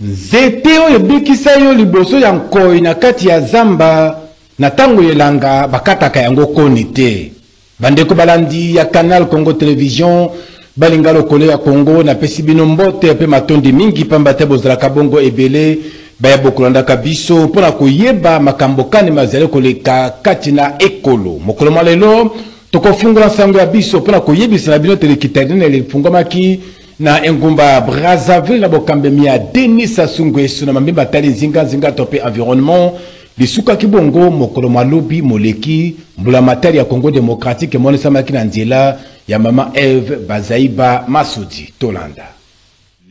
Nzete oyo ebikisa yo liboso ya nkoi na kati ya zamba na tango ya elanga bakataka yango koni te. Bandeko balandi ya Canal Congo Television, balinga lokole ya Congo, napesi bino mbote mpe matondi mingi pamba te bozalaka bongo ebele baya bokolandaka biso mpo na koyeba makambo kani mazali koleka kati na ekolo. Mokolo mwa lelo tokofungola nsango ya biso mpo na koyebisa na bino te likita linene lifungwamaki Na engumba Brazzaville na bokambemi ya Denis Sassou Nguesso na mambi matali nzinga nzinga to pe environnement bisukaki bongo mokolo mwa lobi moleki, mbula matari ya Congo democratique emonisamaki na nzela ya mama Eve Bazaiba Masudi. Tolanda.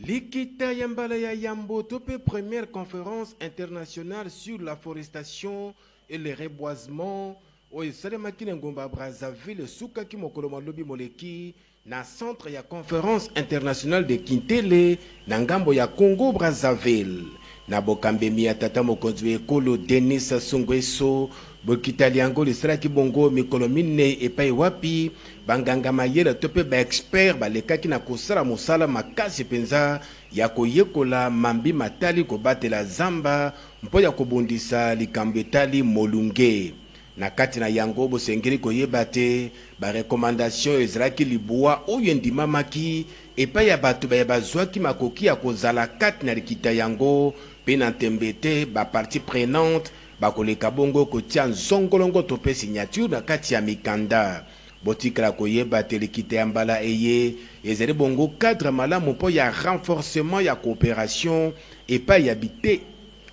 Likita ya mbala ya yambo to pe première conference internationale sur la forestation et le reboisement oyo esalemaki na engumba Brazzaville esukaki mokolo mwa lobi moleki na Centre ya Conference Internationale de Kintele, na ngambo ya Congo-Brazzaville, na bokambemi ya tata mokonzi wa ekolo Denis Sassou Nguesso. Bokita lyango lisalaki bongo mikolo minei epai wapi ba nganga mayele to pe ba experts balekaki na kosala mosala makasi penza ya koyekola mambi matali kobatela zamba mpo ya kobundisa likambo etali molunge. Na kati na yango, bosengeli koyeba te ba recommandations ezalaki libua oyo endimamaki epai ya bato baye bazuaki makoki ya kozala kati na likita yango, mpe na ntembe te ba parties prenantes bakoleka bongo kotia nzongolongoto mpe signature na kati ya mikanda. Botikala koyeba te likita ya mbala eye ezali bongo cadre malamu mpo ya renforcement ya cooperation epai ya bite.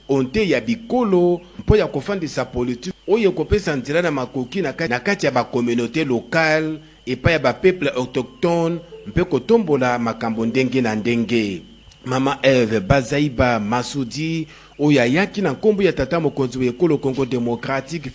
Onte ya bikolo mpo ya kofandisa politiki oyo ekopesa nzela na makoki na kati ya ba communautes locales epai ya ba peuples autochtones mpe kotombola makambo ndenge na ndenge. Mama Eve Bazaiba Masudi, oyo ayaki na nkombo ya tata mokonzi wa Ekolo Congo democratique,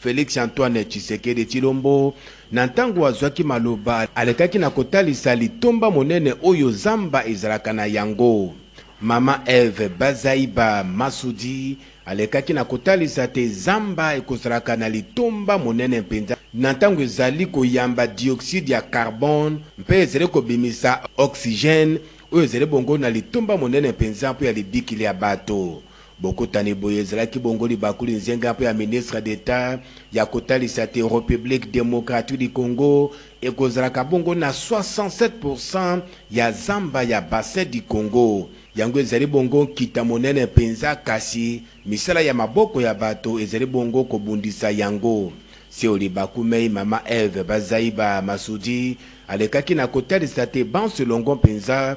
Felix-Antoine Tshisekedi Tshilombo, na ntango azwaki maloba, alekaki na kotalisa litomba monene oyo zamba ezalaka na yango. Maman Eve Bazaiba Masudi alekaki na kotalisa te zamba ekozalaka na litomba monene mpenza na ntango ezali koyamba dioxyde ya carbone mpe ezali kobimisa oxygène, oyo ezali bongo na litomba monene mpenza mpo ya libiki lya bato. Bokutani boye ezalaki bongo libaku linzenga mpo ya Ministre d'Etat ya kotalisa te Republique democratique du Congo ekozalaka bongo na 67 pourcent ya zamba ya Bassin du Congo. Yango ezali bongo nkita monene mpenza kasi misala ya maboko ya bato ezali bongo kobundisa yango. Se o libaku mei mama Eve Bazaiba Masudi alekaki na kotalisa te banso elongo mpenza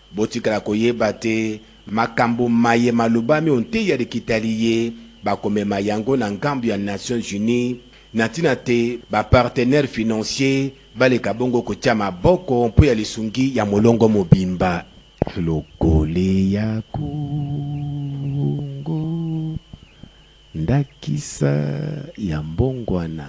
Botikala koyeba te makambo maye malobami o ntei ya likita liye, bakomema yango na ngambo ya Nations unies, na ntina te ba partenaires financiers baleka bongo kotia maboko mpo ya lisungi ya molongo mobimba. Lokole ya Congo. Ndakisa ya mbongwana.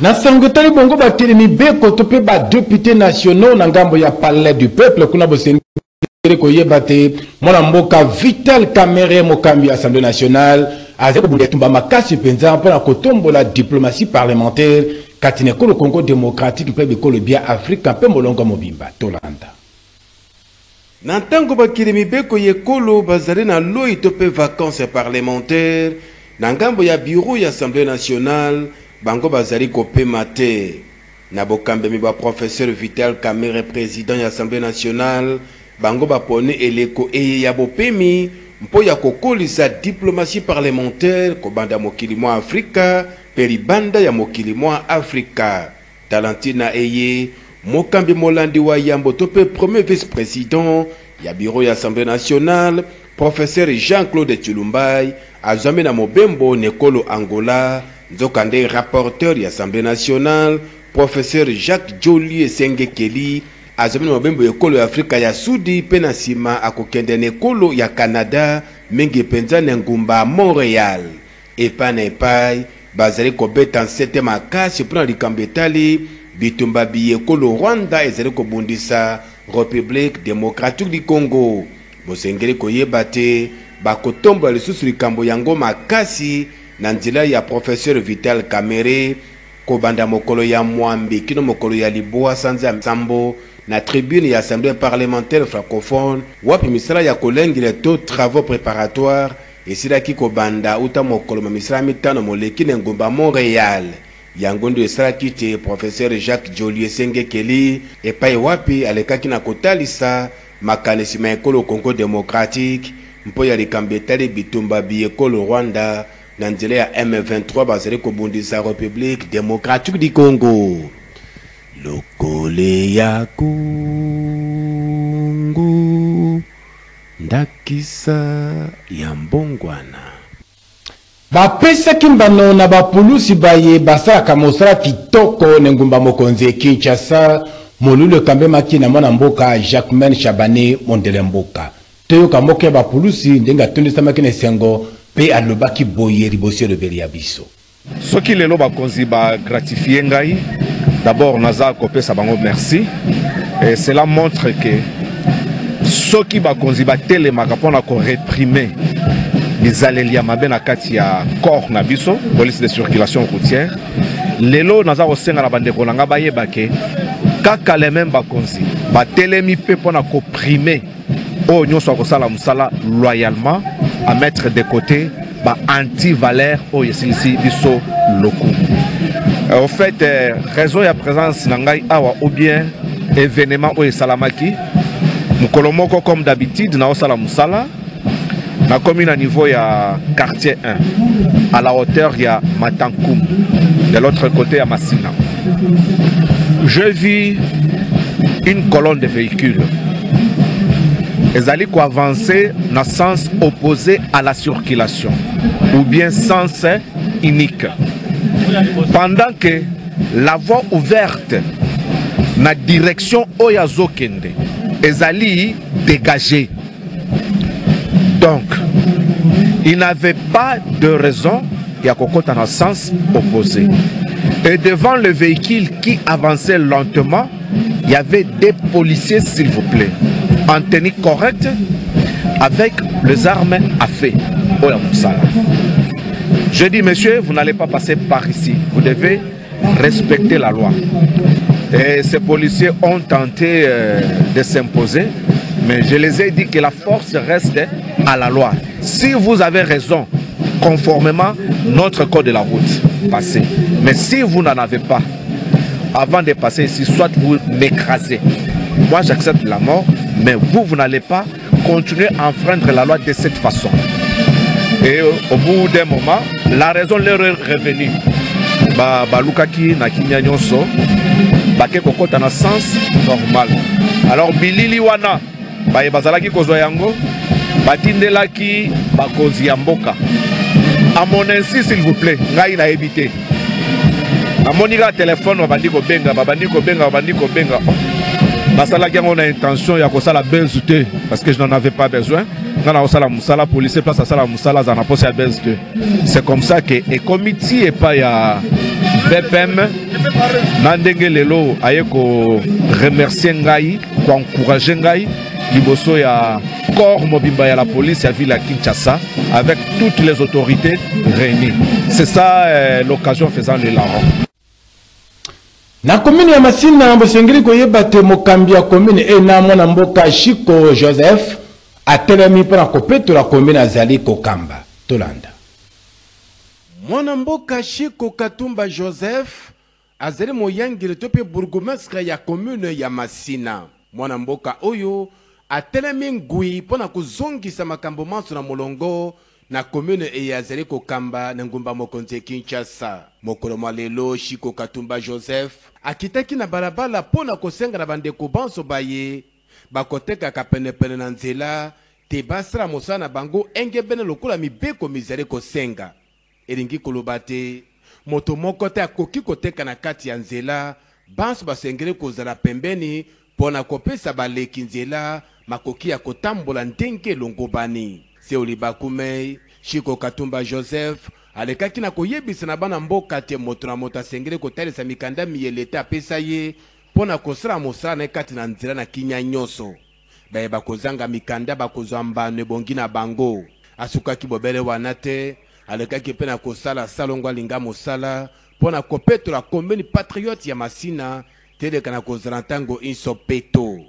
Na sango etali bongo bateli mibeko to pe ba deputes nationaux na ngambo ya Palais du peuple kuna bosengeli koyeba te mwana mboka Vital Kamerhe mokambi ya Assemblee nationale azali kobunda etumba makasi mpenza mpo na kotombola diplomatie parlementaire kati na ekolo Congo democratique mpe bikolo bia Afrika mpe molongo mobimba. Tolanda. Na ntango bakeli mibeko ya ekolo bazali na loi to mpe vacances ya parlementaires, na ngambo ya Bureau ya Assemblee nationale, bango bazali kopema te. Na bokambemi bwa Professeur Vital Kamerhe, President ya Assemblee nationale, bango baponi eleko eye ya bopemi mpo ya kokolisa diplomatie parlementaire kobanda mokili mwa Afrika mpe libanda ya mokili mwa Afrika. Talentina Eye, mokambi molandi wa yambo to mpe premier vice-president ya Bureau ya Assemblee nationale, professeur Jean-Claude Tshilumbayi, azwami na mobembo n'ekolo Angola, nzokande rapporteur ya Assemblee nationale, professeur Jacques Jolie Sengekeli, azwami na mobembo ekolo ya Afrika ya Sudi mpe na nsima akokende n'ekolo ya Canada, mingi mpenza n'engumba Montreal. Epai na epai, bazali kobeta nsete makasi mpo na likambo etali bitumba biye ekolo Rwanda ezali kobundisa Republique democratique du Congo. Bosengeli koyeba te bakotombola lisusu likambo yango makasi na nzela ya Professeur Vital Kamerhe kobanda mokolo ya mwambe kino mokolo ya libwa sanza ya nsambo na tribune ya Assemblee parlementaire francophone wapi misala ya kolengele to travaux preparatoires Esilaki kobanda uta mokolo mwa misala mitano moleki na engumba Montreal. Yango nde esalaki te Profesere Jacques Joly esengekeli, epai wapi alekaki na kotalisa makanisi ma ekolo Congo democratique mpo ya likambo etali bitumba biye ekolo Rwanda na nzela ya M23 bazali kobundisa Republique democratique du Congo lokole ya Congo. Ndakisa ya mbongwana. Bapesaki mbano na bapulusi baye basalaka mosala kitoko n'engumba mokonzi Kinshasa, molulu ekambemaki na mwana mboka Jacquemain Shabani mondele mboka. Toyoka moko ya bapulusi ndenge atondisamaki n'esengo mpe alobaki boye liboso elobeli ya biso. Soki lelo bakonzi ba gratifier ngai, d'abord naza kopesa bango merci et cela montre que soki bakonzi batelemaka mpo na koreprime bizaleli ya mabe na kati ya corps na biso police de circulation routière lelo naza kosenga na bandeko na ngai bayeba ke kaka le meme bakonzi batelemi mpe mpo na koprime oyo nyonso akosala mosala loyalement à mettre de côté ba anti valeur oyo esilisi biso lokumu euh, au fait euh, raison ya présence na ngai awa ou bien événement oyo esalamaki mokolo moko comme d'habitude naosala mosala nakomi na niveau ya quartier 1 à la hauteur ya matankum de l'autre côté ya masina je vis une colonne de véhicules ezali koavancer na sens opposé à la circulation ou bien sens unique pendant que la voie ouverte na direction oyo azokende ezali dégagée Donc, il n'avait pas de raison Il y en dans sens opposé. Et devant le véhicule qui avançait lentement, il y avait des policiers, s'il vous plaît, en tenue correcte, avec les armes à feu. Oh Je dis, monsieur, vous n'allez pas passer par ici. Vous devez respecter la loi. Et ces policiers ont tenté euh, de s'imposer, mais je les ai dit que la force reste à la loi. Si vous avez raison, conformément notre code de la route, passez. Mais si vous n'en avez pas, avant de passer ici, soit vous m'écrasez. Moi, j'accepte la mort, mais vous, vous n'allez pas continuer à enfreindre la loi de cette façon. Et au bout d'un moment, la raison leur est revenue. Bah, na bah un sens normal. Alors Bililiwana. Liwana Baye bazalaki kozwa yango batindelaki bakonzi ya mboka. A mon insu s'il vous plaît, ngai nayebi te. Namoni kaka telefone babandi kobenga, babandi kobenga, babandi kobenga. Nasalaki yango na intention ya kosala benzu te parce que je n'en avais pas besoin. nga nakosala mosala policier place asala mosala azala na mposa ya benz te c'est comme ça ke ekomi ti epai ya bpm na ndenge lelo aye ko remercier ngai ko encourager ngai liboso ya corps mobimba ya la police ya ville ya Kinshasa avec toutes les autorités réunies. C'est ça euh, l'occasion faisant le larron. na komine ya masina bosengeli koyeba te mokambi ya komine ena mwana mboka shiko joseph atelemi mpo na kopetola komine azali kokamba tolanda mwana mboka shiko katumba joseph Azali moyangeli to mpe bourgoumestre ya commune ya Masina. Mwana mboka oyo atelemi ngwi mpo na kozongisa makambo manso na molongo na commune eye azali kokamba na engumba mokonzi ya Kinshasa. Mokolo mwa lelo, Chico Katumba Joseph akitaki na balabala mpo na kosenga na bandeko banso baye bakotekaka penepene na nzela te basala mosala na bango engebene lokola mibeko mizali kosenga. Elingi koloba te, moto moko te akoki koteka na kati ya nzela, banso basengeli kozala pembeni mpo na kopesa baleki nzela makoki ya kotambola ndenge elongobani. Seo libaku mei, Chico Katumba Joseph alekaki na koyebisa na bana mboka te moto na moto asengeli kotalisa mikanda miye leta apesa ye mpo na kosala mosala na ye kati na nzela na kimia nyonso. Baye bakozanga mikanda bakozwa mbano ebongi na bango. Asukaki bobele wana te, alekaki mpe na kosala salongo alinga mosala mpo na kopetola commune patriote ya Masina te eleka na kozala ntango inso peto.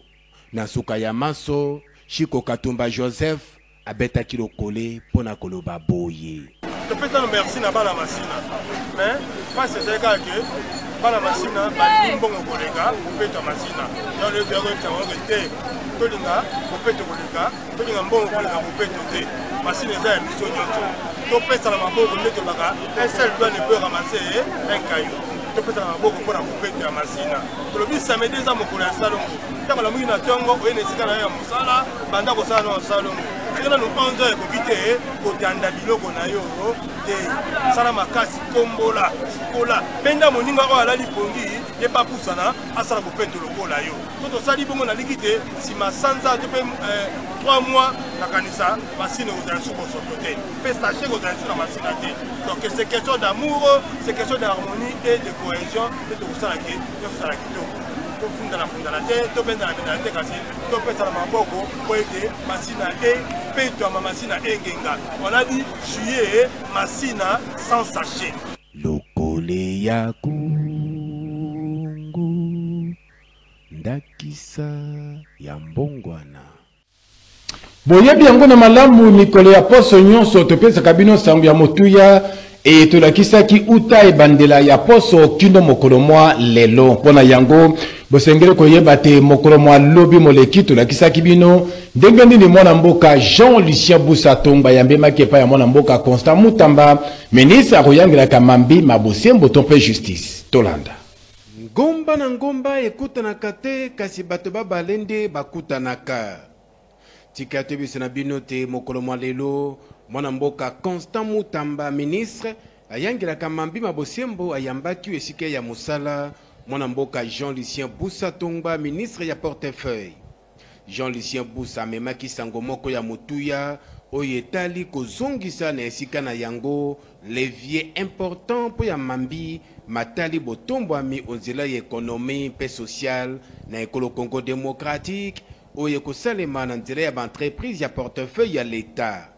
Na nsuka ya manso, Shiko Katumba Joseph, Abetaki lokole mpo na koloba boye. Topesaka merci na bana Masina mais pasi ezali kaka ke bana Masina balingi mbongo koleka bopeto ya Masina. Donc lobi toya koyebisa bango ke te, tolinga bopeto koleka, tolinga mbongo koleka bopeto te. Masina eza ya biso nionso. Topesana maboko nde tolobaka un seul doigt ne peut ramasser un caillou. Topesana maboko mpo na bopeto ya Masina. Tolobi samedi eza mokolo ya salongo. Tango olamuki na tongo oye na esika nayo ya. sala banda kosala na salongo soki nano 11 heures ekoki te kotanda biloko na yo te sala makasi kombola sukola benda moninga oyo alali pongi ye mpe apusana asala bopeto lokola yo so tosali bongo nalingi te nsima sanza to mpe 3 eh, mois nakanisa masini ekozala su bosoto te mpe sache ekozala su na masina te donc c'est question d'amour c'est question d'harmonie et de cohésion nde tokosala ke tokosala kitoko tofundana fundana te tobendana bendana te kasi topesana maboko mpo ete masina epetwama masina engenga on a dit juillet masina sans sachet lokole ya kungu ndakisa ya mbongwana Boyebi yango na malamu, mikolo ya poso nyonso topesaka bino sango ya motuya eye tolakisaki uta ebandela ya poso kino mokolo mwa lelo. Mpo na yango, bosengeli koyeba te mokolo mwa lobi moleki tolakisaki bino ndenge nini mwana mboka Jean Lucien Busa Tongo ayambemaki epai ya mwana mboka Constant Mutamba, ministre akoyangelaka mambi ma bosembo to mpe justice. Tolanda. Ngomba na ngomba ekutanaka te, kasi bato babale nde bakutanaka. Tika toyebisa na bino te mokolo mwa lelo mwana mboka Constant Mutamba, ministre ayangelaka mambi ma bosembo ayambaki o esika ya mosala mwana mboka Jean-Lucien Bussa Tongba, ministre ya portefeuille. Jean-Lucien Bussa amemaki sango moko ya motuya oyo etali kozongisa na esika na yango levier important mpo ya mambi matali botombwami o nzela ya economie mpe sociale na ekolo Congo democratique, oyo ekosalema na nzela ya ba entreprises ya portefeuille ya l'Etat.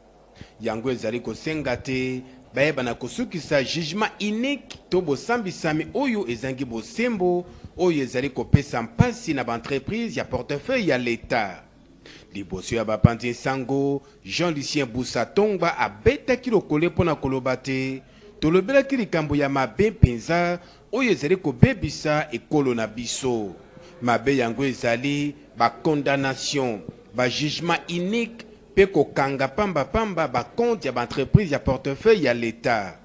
Yango ezali kosenga te bayeba na kosukisa jugement unique to bosambisami oyo ezangi bosembo oyo ezali kopesa mpasi na ba entreprises ya portefeuille ya l'Etat. Liboso ya bapanzi nsango, Jean-Lucien Busa Tongba abetaki lokole mpo na koloba te, Tolobelaki likambo ya mabe mpenza oyo ezali kobebisa ekolo na biso. Mabe yango ezali ba condamnations, ba jugements uniques mpe kokanga pamba pamba ba comptes ya ba entreprises ya portefeuille ya l'Etat.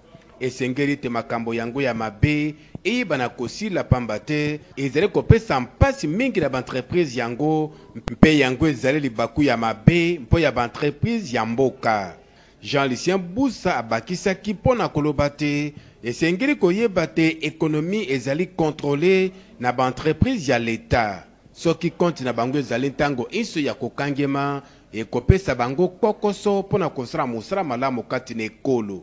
Esengeli ete makambo yango ya mabe eyebana kosila pamba te ezali kopesa mpasi mingi na ba entreprises yango mpe yango ezali libaku ya mabe mpo ya ba entreprises ya mboka. Jean Lucien Busa abakisaki mpo na koloba te esengeli koyeba te economie ezali controle na ba entreprise ya l'Etat soki compte na bango ezali ntango inso ya kokangema ekopesa bango kpokoso mpo na kosala mosala malamu kati na ekolo.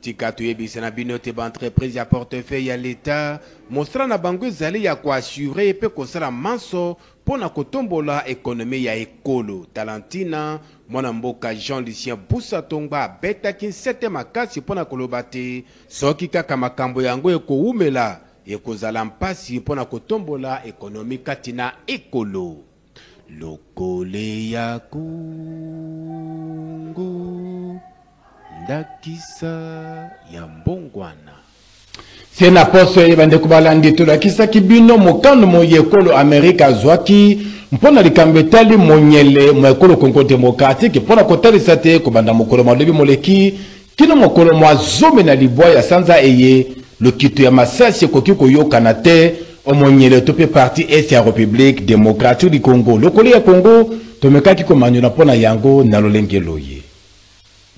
Tika toyebisa na bino te ba entreprise ya portefeuille ya l'Etat mosala na bango ezali ya ko assurer mpe kosala manso mpo na kotombola economie ya ekolo, tala ntina, Mwana mboka Jean Lucien Busa Tongba abetaki nsete makasi mpo na koloba te soki kaka makambo yango ekowumela, ekozala mpasi mpo na kotombola economie kati na ekolo lokole ya Congo. Ndakisa ya mbongwana. Se na poso eye, bandeko balandi, tolakisaki bino mokano moye ekolo Amerika azwaki mpo na likambo etali monyele mwa ekolo Congo democratique mpo na kotalisa te kobanda mokolo mwa lobi moleki kino mokolo mwa zomi na libwa ya sanza eye, lokito ya masasi ekoki koyokana te o monyele to mpe partie est ya Republique democratique du Congo. Lokole ya Congo, tomekaki komanyola mpo na yango na lolenge loye.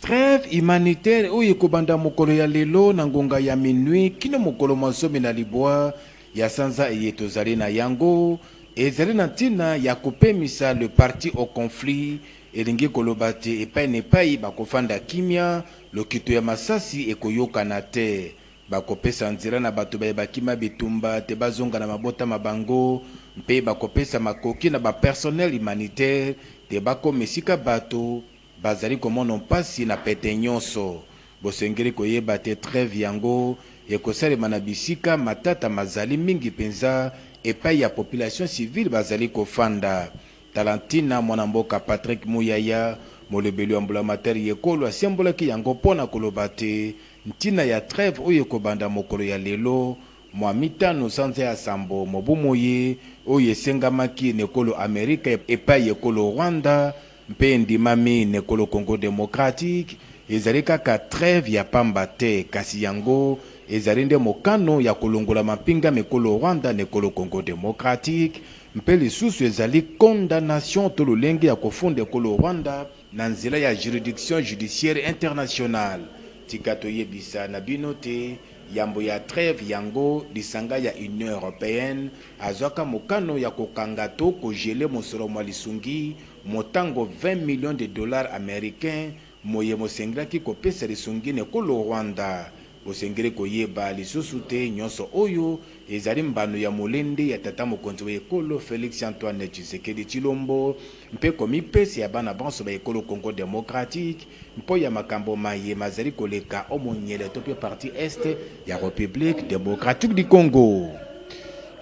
Treve humanitaire oyo ekobanda mokolo ya lelo na ngonga ya minuit kino mokolo mwa zomi na libwa ya sanza eye tozali na yango, ezali na ntina ya kopemisa le parti au conflit, elingi koloba te epai na epai bakofanda kimia, lokito ya masasi ekoyokana te. Bakopesa nzela na bato baye bakima bitumba te bazonga na mabota ma bango mpe bakopesa makoki na ba personnels humanitaires te bakoma esika bato Bazali komono mpasi na pete nyonso. Bosengeli koyeba te treve yango ekosalema na bisika matata mazali mingi mpenza, epai ya population civile bazali kofanda. Tala ntina mwana mboka Patrick Muyaya, molobeli wa mbulamatari ya ekolo asembolaki yango mpo na koloba te ntina ya treve oyo ekobanda mokolo ya lelo, mwa mitano sanza ya sambo mobu moye, oyo esengamaki na ekolo Amerika epai ya ekolo Rwanda. mpe endimami n'Ekolo Congo democratique, ezali kaka treve ya pamba te, kasi yango ezali nde mokano ya kolongola mampinga m'Ekolo Rwanda n'Ekolo Congo democratique, mpe lisusu ezali condamnation to lolenge ya kofunda Ekolo Rwanda na nzela ya juridiction judiciaire internationale. Tika toyebisa na bino te, yambo ya treve yango, lisanga ya Union europeenne azwaka mokano ya kokanga to ko geler mosolo mwa lisungi, Motango 20 millions de dollars americains moye mosengelaki kopesa lisungi na ekolo Rwanda. Bosengeli koyeba lisusu te nionso oyo ezali mbano ya molende ya tata mokonzi wa ekolo Felix-Antoine Tshisekedi Tshilombo mpe komipesa ya bana banso ba ekolo Congo democratique mpo ya makambo maye mazali koleka o monyele to mpe partie Est ya Republique Democratique du Congo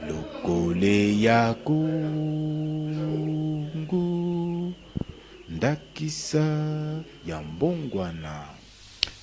lokole ya Congo ndakisa ya mbongwana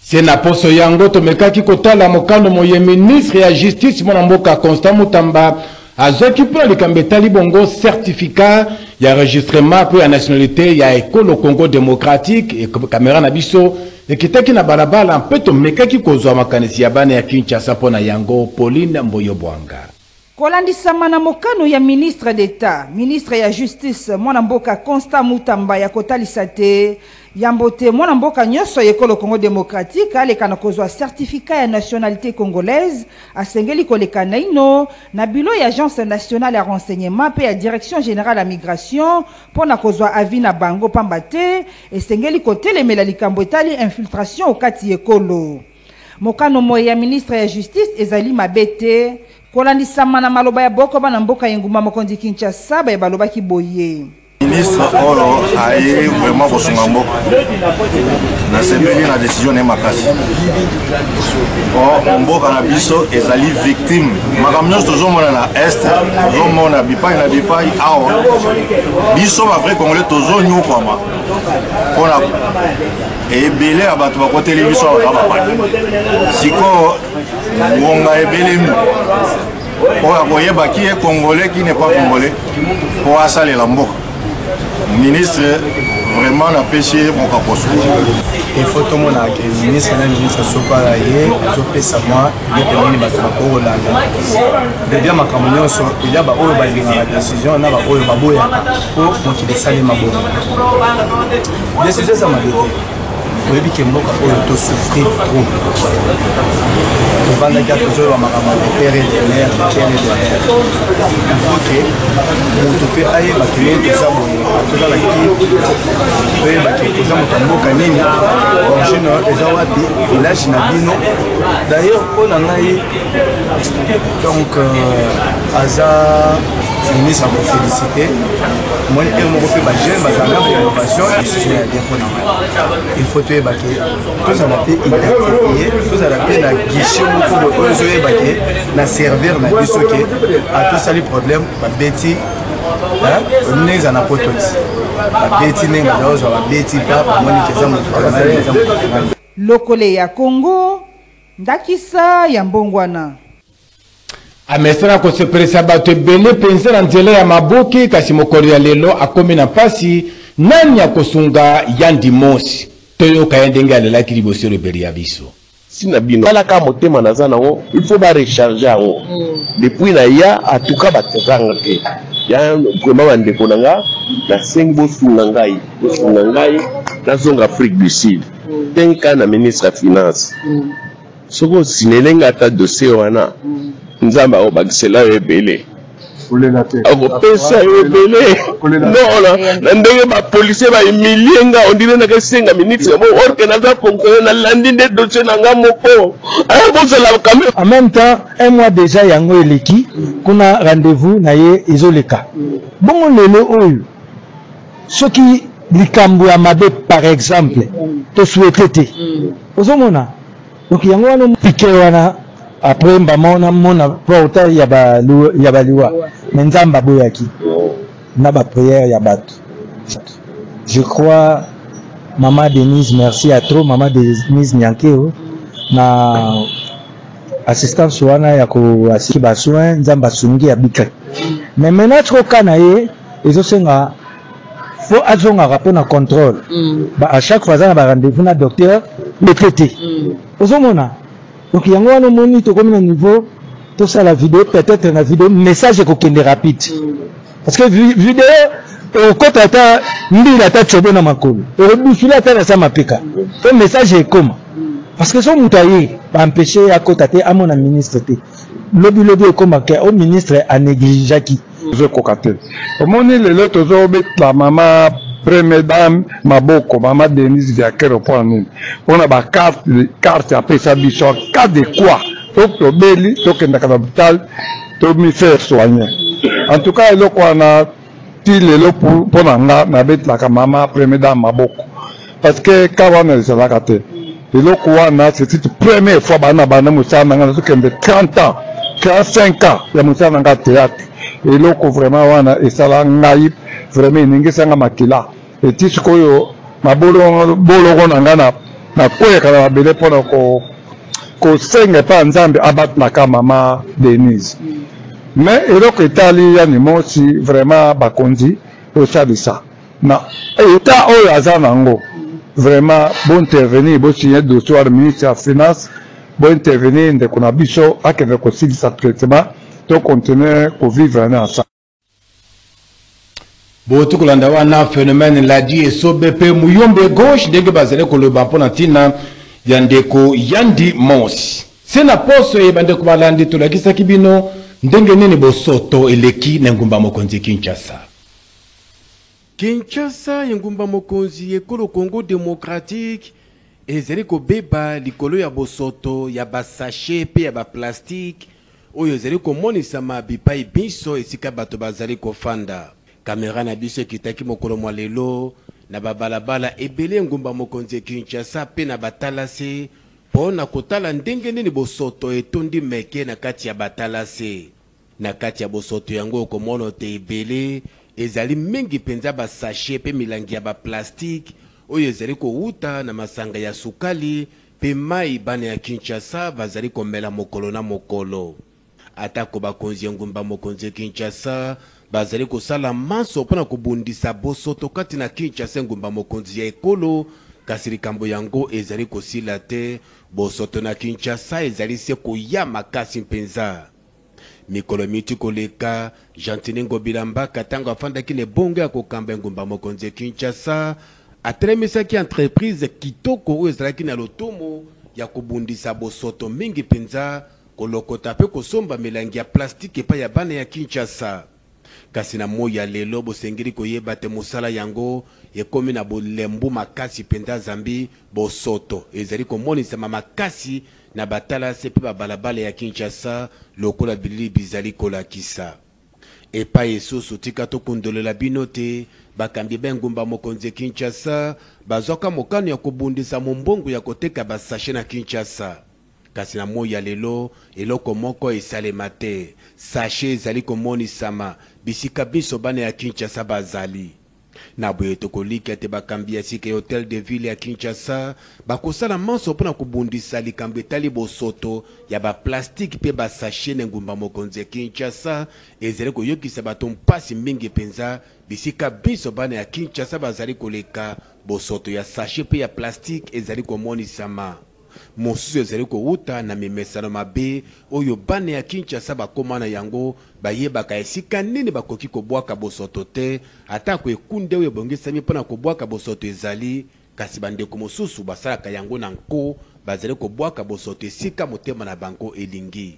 Se na poso yango tomekaki kotala mokano moye ministre ya Justice mwana mboka Constant Mutamba Azwaki mpo na likambo etali bongo certificat ya registrement mpo ya nationalite ya ekolo Congo democratique. Camera na biso ekitaki na balabala mpe tomekaki kozwa makanisi ya bana ya Kinshasa mpo na yango. Pauline Mboyo Bwanga. Kolandisama na mokano ya Ministre d'Etat, Ministre ya Justice, mwana mboka Constant Mutamba ya kotalisa te, Yambo te mwana mboka nyoso ya Ekolo Congo democratique aleka na kozwa certificat ya nationalite congolaise, asengeli koleka naino na bureau ya Agence nationale ya renseignement mpe ya Direction generale ya migration mpo na kozwa avis na bango, pamba te esengeli kotelemela likambo etali infiltration okati ya ekolo. Mokano moye ya ministre ya Justice ezali mabe te, kolandisama na maloba ya boko bana mboka ya engumba mokonzi Kinshasa baye balobaki boye. ministre oyo aye vraiment kosunga mboka nasepeli na décision ne makasi o mboka na biso ezali victime makambo nyonso tozomona na est tozomona bipai na bipai awa biso bavrai congolais tozonyokwama mpona ebele ya bato bakoteli biso awa na bapaki sikoyo ngonga ebelemi oyo akoyeba ki ye congolais ki ne pas congolais mpo asalela mboka ministre vraiment napesi ye mokaposo ifo tomona ke ministre na ministre sokala ye azopesa mwa eloko nini bato bakokolanda debia makambo nyonso elia baoyo balinaka décision na baoyo baboyaka mpo mokili esali mabongo décision eza mabe te oyebi ke mboka oyo to souffrir trop tofandaki ya tozoloba makambo ya pere de mer pere de mer ilfo ke moto mpe ayeba ke yo toza boye tozala ki toyeba ke toza moto ya mboka nini origine oyo eza wapi village na bino d'ailleurs mpo na ngai donc euh, aza ministre ya kofélicité omoni heure moko mpe bajeune bazalaka na innovation lisusu ya bien mpo na ngai il faut toyeba ke tozala mpe identifie tozala mpe na guichet moko boye oyo ezoyeba ke na servir na biso ke atosali problème babeti ndenge eza na poto ti babeti ndenge aza ozwa babeti mpa bamoni ke eza moto lokola ya congo ndakisa ya mbongwana Amesana kosepelisa bato ebele mpenza na nzela ya maboke, kasi mokolo ya lelo akomi na mpasi. Nani akosunga yandi Mosi? Toyoka ye ndenge alelaki liboso elobeli ya biso. Si na bino tala ka motema naza nango il faut ba recharger yango depuis na ya a tout cas ba tanga te ya vraiment ba ndeko na nga na sengi bo sunga ngai bo sunga ngai na zonga Afrique du Sud tenka na ministre ya finance Soki osinele nga ata dossier wana nzambe akobakisela yo ebele akopesa yo ebele nona na ndenge bapolisier bahumilie nga ondire naka esenga ministre yango orke naza fonctionnaire nalandi nde dossier na nga moko aya bozala kame en même temps un mois déjà yango eleki kuna rendez-vous na ye ezoleka bongo lelo oyo soki likambo ya mabe par exemple to souhaite te mm. ozomona donc yango wana pike wana après mbamona mona porta ya baliwa me nzambe aboyaki na bapriere ya bato je crois mama denise merci ya trop mama denise nyankeo na assistance wana ya ko asiki ba soins nzambe asungi abika mais maintenant tiko ka na ye ezosenga fo azongaka mpo na contrôle mm. ba à chaque fois aza na ba rendez-vous na docteur ete te mm. ozomona donc yango wana omoni tokomi na niveau tosala video peut-être na video message ekokende rapide mm. Parce que video okota ata mbila ata cobe na makolo okobusula ata na sa mapeka to message ekoma parce que so moto aye baempeshe ye akota te amona ministre te lobi lobi ekoma ke o ministre anegligeaki ezokoka te omoni lelo tozobetela mama première dame maboko mama denise viakere mpona nini mpona bacarte apesa biso cas de quoi to tobeli tokendaka na hôpital To mi faire soigner. En tout cas eloko wana ti lelo mpo na nga nabetelaka mama premier dame maboko parce que ka wana ezalaka te eloko wana c'est première fois bana banda mosala na nga nazokende 30 ans 35 ans ya mosala na nga théâtre eloko vraiment wana esala ngai vraiment eningisa nga makila Tii sikoyo naboloko na ngai nakweyaka na mabele mpo na kosenga epai ya Nzambe abatunaka mama Denise. Mais eloko etali ya Nimosi, vraiment bakonzi bosalisa na etat oyo aza nango, vraiment bo intervenir bo signer dossier wana ministre ya finance bo intervenir ndeko na biso akende kosilisa traitement to continuer ko vivre na boti kolanda wana phenomène ladi esobe mpe muyombe gauche ndenge bazali koloba mpo na ntina ya ndeko yandi mosi se na poso eye bandeko balandi tolakisaki bino ndenge nini bosoto eleki na engumba mokonzi kinshasa Kinshasa, engumba mokonzi ya ekolo Congo democratique, ezali kobeba likolo ya bosoto ya ba sachets mpe ya ba plastiques oyo ezali komonisama bipai binso esika bato bazali kofanda. Kamera na biso ekitaki mokolo mwa lelo na ba balabala ebele engumba mokonzi Kinshasa mpe na ba talase mpo na kotala ndenge nini bosoto etondi meke na kati ya ba talase. Na kati ya bosoto yango okomono te ebele ezali mingi mpenza ba sachets mpe milangi ya ba plastiques oyo ezali kowuta na masanga ya sukali, Mpe mai bana ya Kinshasa bazali komela mokolo na mokolo. Atako bakonzi ya engumba mokonzi ya Kinshasa bazali kosala manso mpo na kobundisa bosoto kati na Kinshasa engumba mokonzi ya ekolo, kasi likambo yango ezali kosila te, bosoto na Kinshasa ezali se koya makasi mpenza. Mikolo miuti koleka, Gentiny Ngobila Mbaka tango afandaki na ebonga ya kokamba engumba mokonzi ya Kinshasa, atelemisaki entreprise kitoko oyo ezalaki na lotomo ya kobundisa bosoto, mingi penza kolokota pe kosomba milangi ya plastique epai ya bana ya Kinshasa. Kasi na moi ya lelo, bosengeli koyeba ete mosala yango ekomi na bolembu makasi mpenza zambi bosoto ezali komonisama makasi na batalase mpe babalabala ya Kinshasa, lokola bilili bizali kolakisa. Epai esusu, tika tokundolela bino ete bakambi ba engumba-mokonzi Kinshasa bazwaka mokano ya kobundisa mombongo ya koteka ba sachets na Kinshasa. Kasi na moi ya lelo, eloko moko esalema te. Sachet ezali komonisama bisika binso bana ya Kinshasa bazali. Na boye tokolikia te bakambi ya sika ya Hotel de Ville ya Kinshasa bakosala manso mpo na kobundisa likambo etali bosoto ya ba plastiques mpe ba sachets na engumba mokonzi ya Kinshasa ezali koyokisa bato mpasi mingi mpenza bisika binso bana ya Kinshasa bazali koleka bosoto ya sachet mpe ya plastique ezali komonisama. mosusu ezali kowuta na mimesano mabe oyo bana ya Kinshasa bakoma na yango, bayebaka esika nini bakoki kobwaka bosoto te, atako ekunde oyo ebongisami mpo na kobwaka bosoto ezali, kasi bandeko mosusu basalaka yango na nko, bazali kobwaka bosoto esika motema na bango elingi.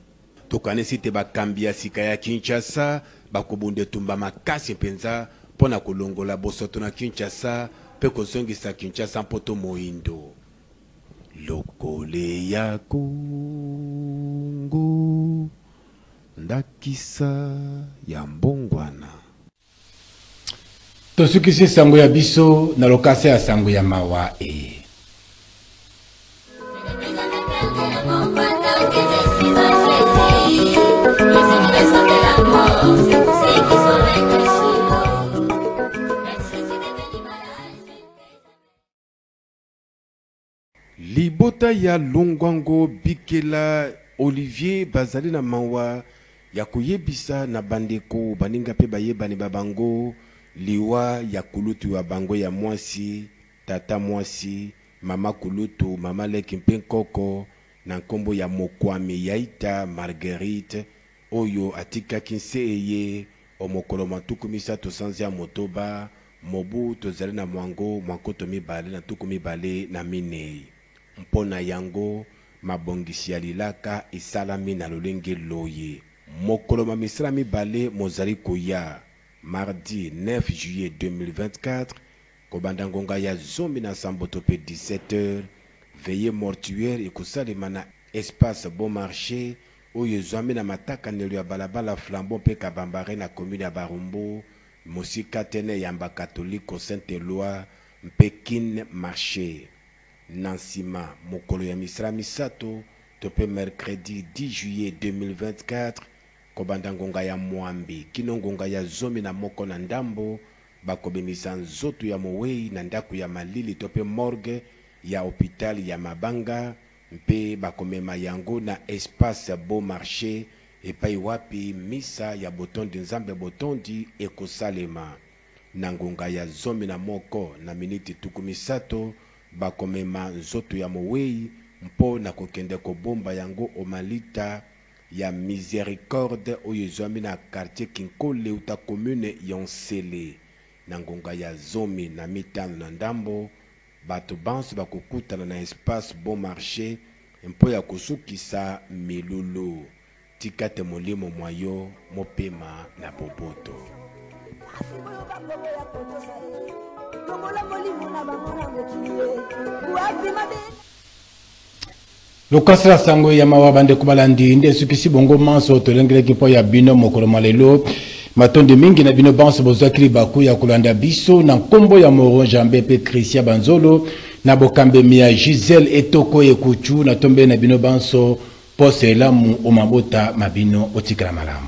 Tokanisi te bakambi ya sika ya Kinshasa bakobunda etumba makasi mpenza mpo na kolongola bosoto na Kinshasa mpe kozongisa Kinshasa mpoto moindo. Lokole ya Kongo, ndakisa ya mbongwana. Tosukisi sango ya biso na lokasa ya sango ya mawa eye. Libota ya longwango bikela Olivier bazali na mawa ya koyebisa na bandeko, baninga mpe bayebani ba bango liwa ya kulutu wa bango ya mwasi, tata mwasi, mama kulutu, mama leki mpe nkoko na nkombo ya Mokwami Yaita Marguerite oyo atikaki nse eye o'mokolo mwa ntuku misato sanza ya motoba Mobu tozali na mwango mwa nkoto mibale na ntuku mibale na minei. Mpo na yango, mabongisi ya lilaka esalami na lolenge loye. Mokolo mwa misala mibale mozali koya, mardi 9 juillet 2024, kobanda ngonga ya zomi na sambo to mpe 17 heures, veillee mortuaire ekosalema na Espace Bon Marche oyo ezwami na matakanelo ya balabala Flambeau mpe Kabambare na commune ya Barumbu, Mosika te na eyamba Katoliko Saint-Eloi mpe Kin Marche. Na nsima, mokolo ya misala misato, to mpe mercredi 10 juillet 2024, kobanda ngonga ya mwambe kino ngonga ya zomi na moko na ndambo, bakobimisa nzoto ya mowei na ndako ya malili to mpe morgue ya hopital ya mabanga, Mpe bakomema yango na Espace Beau Marche, epai wapi misa ya botondi Nzambe botondi ekosalema. Na ngonga ya zomi na moko na miniti tuku misato, bakomema nzoto ya mowei mpo na kokende kobomba yango o malita ya Misericorde oyo ezuami na quartier Kinkole uta commune ya N'sele na ngonga ya zomi na mitano na ndambo. Bato banso bakokutana na Espace Bon Marche mpo ya kosukisa milulu Tika te molimo mwa yo mopema na boboto. Basi oyo bakoboya kotosa ye, tobola molimo na bango na mokili e, wapi mabe. Lokasa la sango ya mawa bandeko balandi nde esukisi bongo manso tolengelaki mpo ya bino mokolo mwa lelo. Matondi mingi na bino banso bozwaki libaku ya kolanda biso na nkombo ya Moron Jambe mpe Christian Banzolo na bokambemi ya Gisèle Etoko Ekuchu. Natombeli na bino banso poso elamu o mabota ma bino. Botikala malamu.